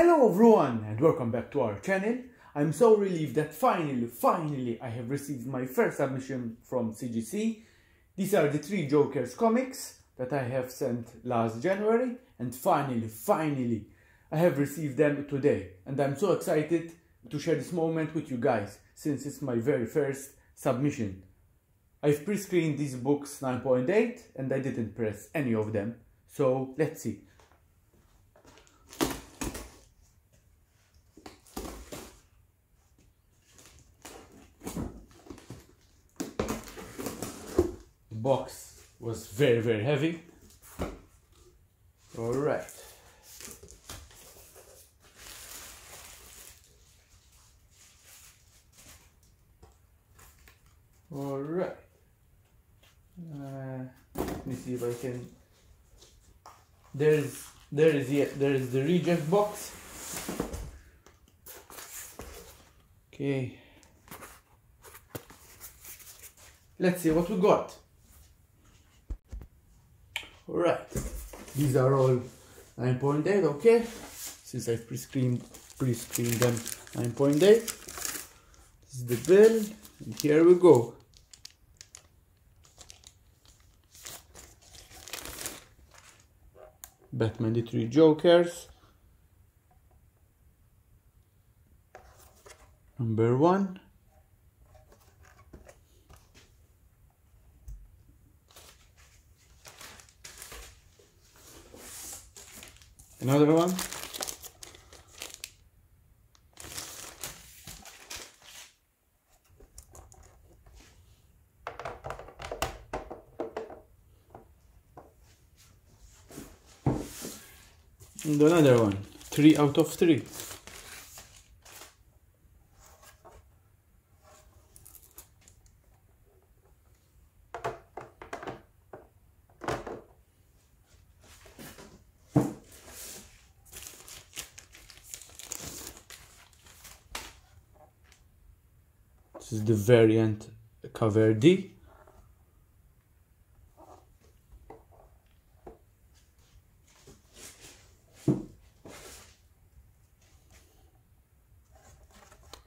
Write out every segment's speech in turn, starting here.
Hello everyone and welcome back to our channel. I'm so relieved that finally, finally I have received my first submission from CGC. These are the three Jokers comics that I have sent last January and finally, finally I have received them today and I'm so excited to share this moment with you guys since it's my very first submission. I've pre-screened these books 9.8 and I didn't press any of them. So let's see. box was very very heavy. All right. All right. Uh, let me see if I can. There's there is yet there is the reject box. Okay. Let's see what we got all right these are all 9.8 okay? Since I've pre-screened pre-screened them 9.8 this is the bill and here we go. Batman the Three Jokers. Number one Another one. And another one. Three out of three. This is the variant cover D.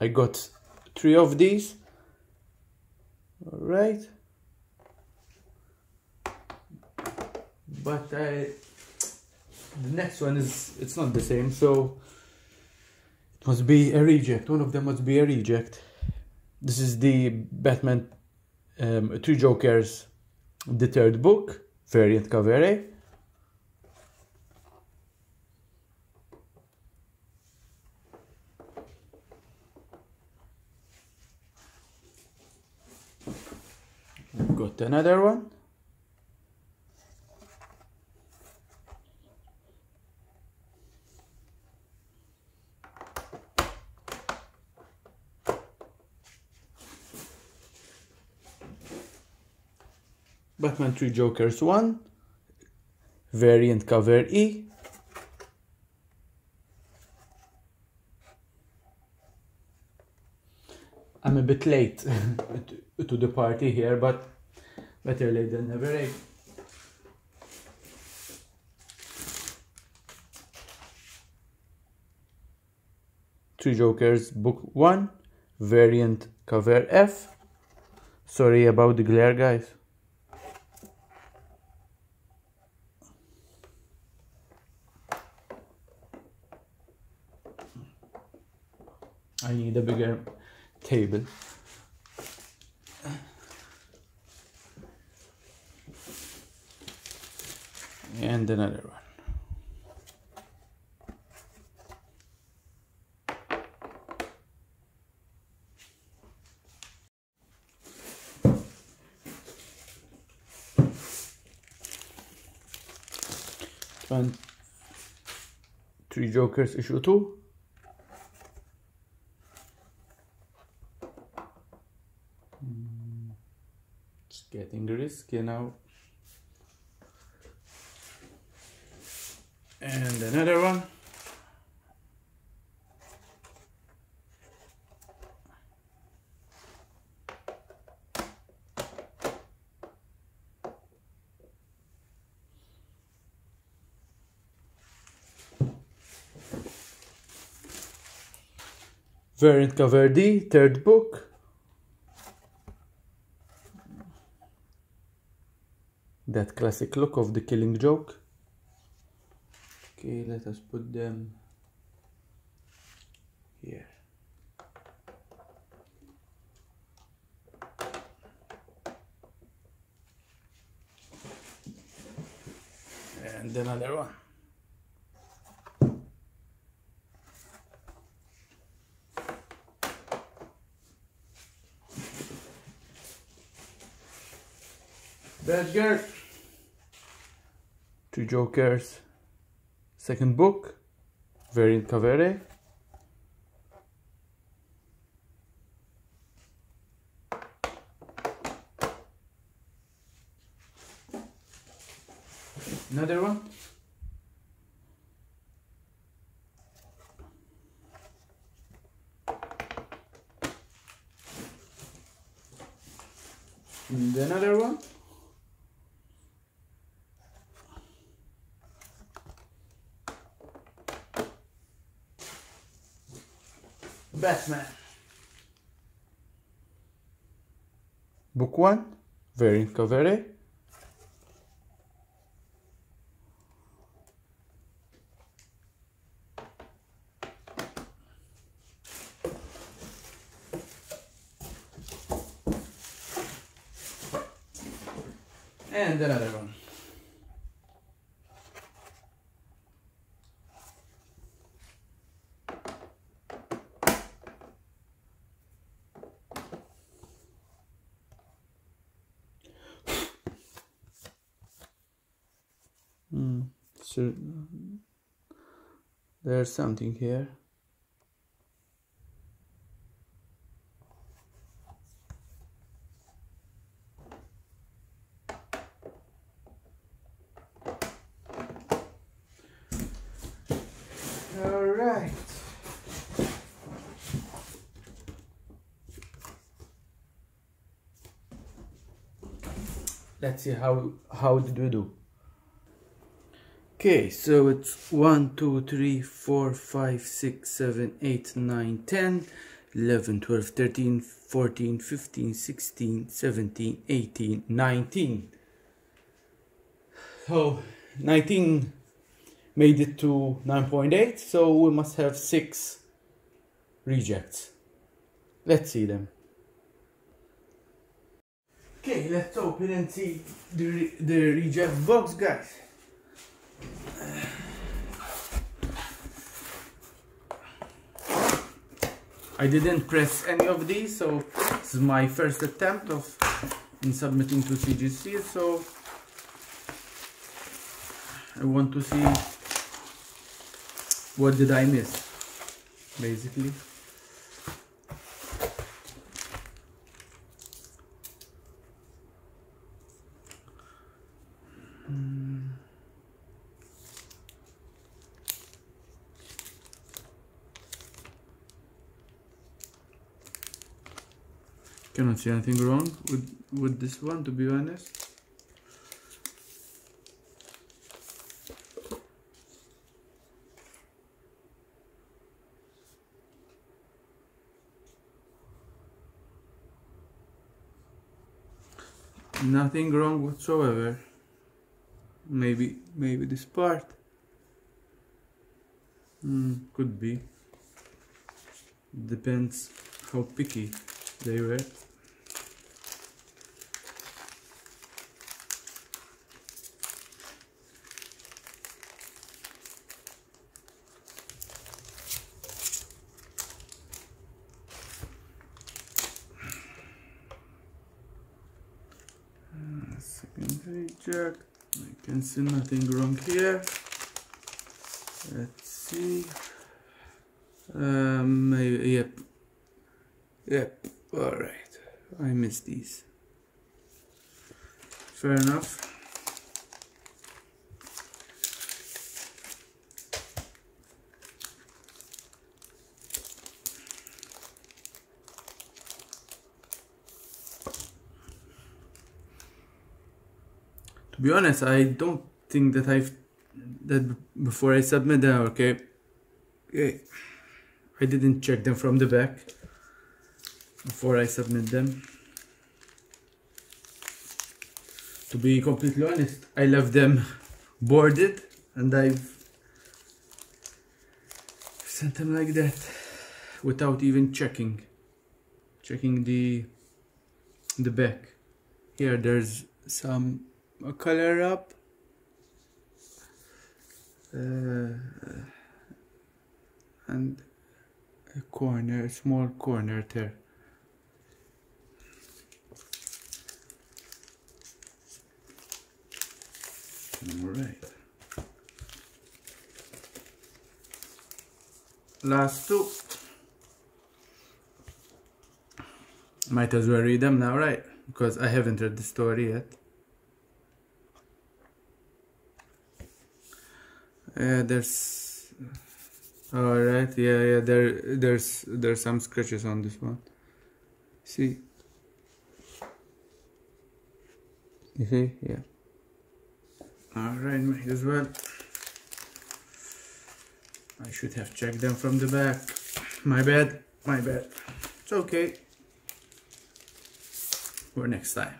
I got three of these. All right. But I, the next one is, it's not the same, so it must be a reject. One of them must be a reject. This is the Batman um, Three Jokers, the third book, variant cover. Got another one. Batman 3 Jokers 1 variant cover E. I'm a bit late to the party here but better late than never eh? Three Jokers book 1 variant cover F. Sorry about the glare guys I need a bigger table. And another one. One, three jokers issue two. Mm. It's getting risky now. And another one. Variant cover D, third book. That classic look of the killing joke. Okay, let us put them here. And another one. Badger. Two Jokers. Second book. Variant Cavere. Another one. And another one. Batman. Book 1, Variant Cavere. And another one. There's something here. All right. Let's see how how did we do. Okay, so it's 1, 2, 3, 4, 5, 6, 7, 8, 9, 10, 11, 12, 13, 14, 15, 16, 17, 18, 19. So 19 made it to 9.8, so we must have 6 rejects. Let's see them. Okay, let's open and see the, the reject box, guys. I didn't press any of these, so this is my first attempt of in submitting to CGC. So I want to see what did I miss, basically. Hmm. Cannot see anything wrong with with this one, to be honest. Nothing wrong whatsoever. Maybe, maybe this part. Hmm, could be. Depends how picky they were. Uh, Reject. I can see nothing wrong here. Let's see. Um, maybe, yep. Yep, alright. I missed these. Fair enough. To be honest, I don't think that I've that before I submit them, okay, okay, I didn't check them from the back before I submit them. To be completely honest, I left them boarded and I've sent them like that without even checking checking the the back here there's some color up uh, and a corner, a small corner there. All right. Last two. Might as well read them now, right? Because I haven't read the story yet. Yeah, there's. All right. Yeah, yeah. There, there's, there's some scratches on this one. See. You see? Yeah. All right, might as well. I should have checked them from the back. My bad. My bad. It's okay. For next time.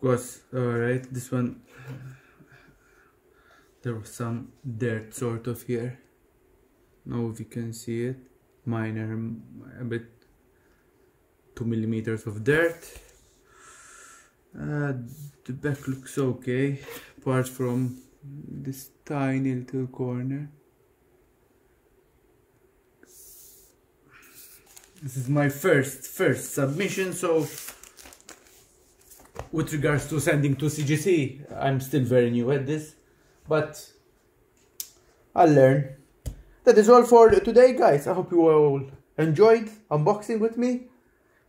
Was alright. This one there was some dirt sort of here. Now if you can see it. Minor a bit two millimeters of dirt. Uh, the back looks okay apart from this tiny little corner. This is my first first submission so with regards to sending to CGC I'm still very new at this but I'll learn. That is all for today guys. I hope you all enjoyed unboxing with me.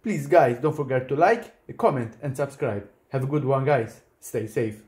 Please guys don't forget to like, comment and subscribe. Have a good one guys. Stay safe.